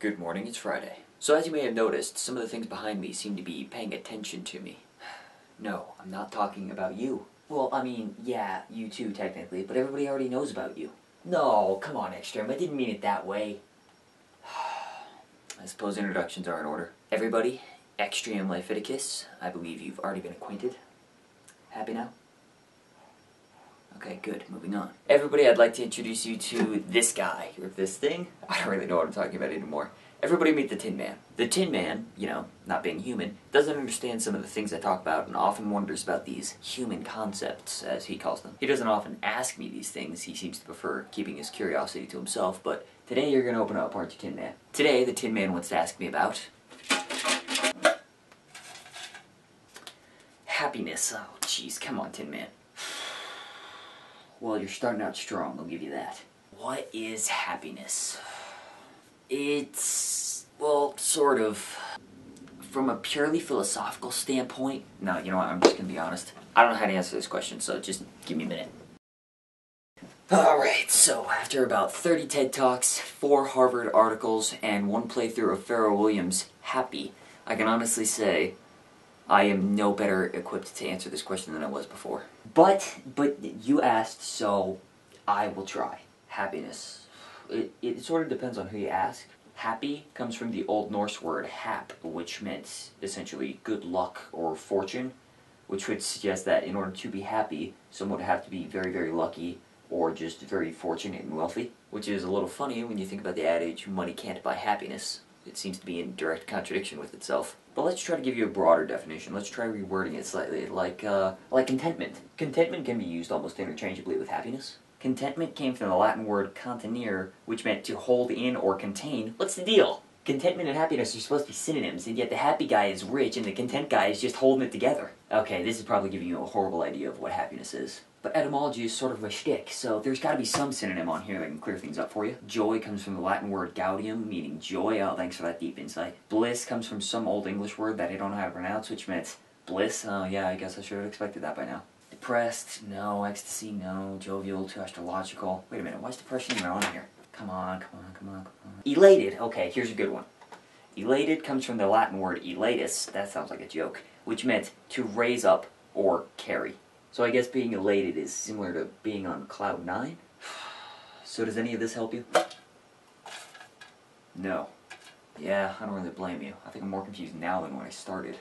Good morning, it's Friday. So as you may have noticed, some of the things behind me seem to be paying attention to me. No, I'm not talking about you. Well, I mean, yeah, you too, technically, but everybody already knows about you. No, come on, Extreme, I didn't mean it that way. I suppose introductions are in order. Everybody, Extreme Leviticus, I believe you've already been acquainted. Happy now? Okay, good. Moving on. Everybody, I'd like to introduce you to this guy, or this thing. I don't really know what I'm talking about anymore. Everybody meet the Tin Man. The Tin Man, you know, not being human, doesn't understand some of the things I talk about and often wonders about these human concepts, as he calls them. He doesn't often ask me these things, he seems to prefer keeping his curiosity to himself, but today you're gonna open up, aren't you, Tin Man? Today, the Tin Man wants to ask me about... Happiness. Oh, jeez, come on, Tin Man. Well, you're starting out strong, I'll give you that. What is happiness? It's, well, sort of. From a purely philosophical standpoint, no, you know what, I'm just gonna be honest. I don't know how to answer this question, so just give me a minute. Alright, so after about 30 TED Talks, 4 Harvard articles, and one playthrough of Pharrell Williams' Happy, I can honestly say I am no better equipped to answer this question than I was before. But, but you asked, so I will try. Happiness. It, it sort of depends on who you ask. Happy comes from the Old Norse word hap, which meant essentially good luck or fortune, which would suggest that in order to be happy, someone would have to be very, very lucky or just very fortunate and wealthy, which is a little funny when you think about the adage, money can't buy happiness. It seems to be in direct contradiction with itself. But let's try to give you a broader definition. Let's try rewording it slightly, like, uh, like contentment. Contentment can be used almost interchangeably with happiness. Contentment came from the Latin word contenere, which meant to hold in or contain. What's the deal? Contentment and happiness are supposed to be synonyms, and yet the happy guy is rich and the content guy is just holding it together. Okay, this is probably giving you a horrible idea of what happiness is. But etymology is sort of a shtick, so there's gotta be some synonym on here that can clear things up for you. Joy comes from the Latin word gaudium, meaning joy. Oh, thanks for that deep insight. Bliss comes from some old English word that I don't know how to pronounce, which meant bliss. Oh, yeah, I guess I should have expected that by now. Depressed, no. Ecstasy, no. Jovial, too astrological. Wait a minute, why is depression even on here? Come on, come on, come on, come on. Elated, okay, here's a good one. Elated comes from the Latin word elatus, that sounds like a joke, which meant to raise up or carry. So I guess being elated is similar to being on cloud nine? So does any of this help you? No. Yeah, I don't really blame you. I think I'm more confused now than when I started.